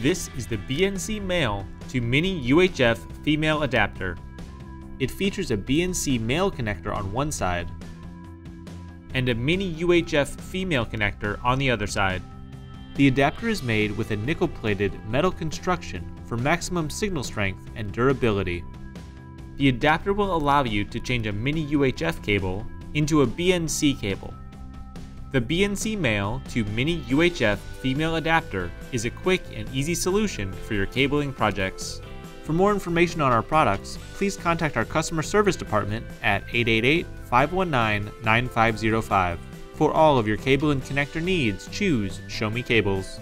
This is the BNC male to mini UHF female adapter. It features a BNC male connector on one side and a mini UHF female connector on the other side. The adapter is made with a nickel-plated metal construction for maximum signal strength and durability. The adapter will allow you to change a mini UHF cable into a BNC cable. The BNC male to mini UHF female adapter is a quick and easy solution for your cabling projects. For more information on our products, please contact our customer service department at 888 519 9505. For all of your cable and connector needs, choose Show Me Cables.